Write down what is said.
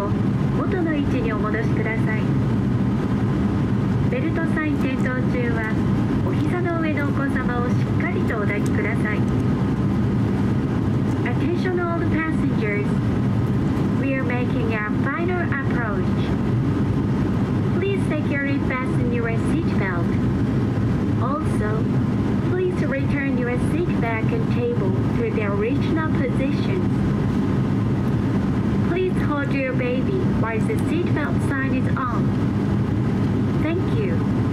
を元の位置にお戻しくださいベルトサイン点灯中はお膝の上のお子様をしっかりとお抱きください Attention all the passengers We are making our final approach Please securely fasten your seatbelt Also, please return your seat back and table to their original positions Please hold your baby while the seatbelt sign is on. Thank you.「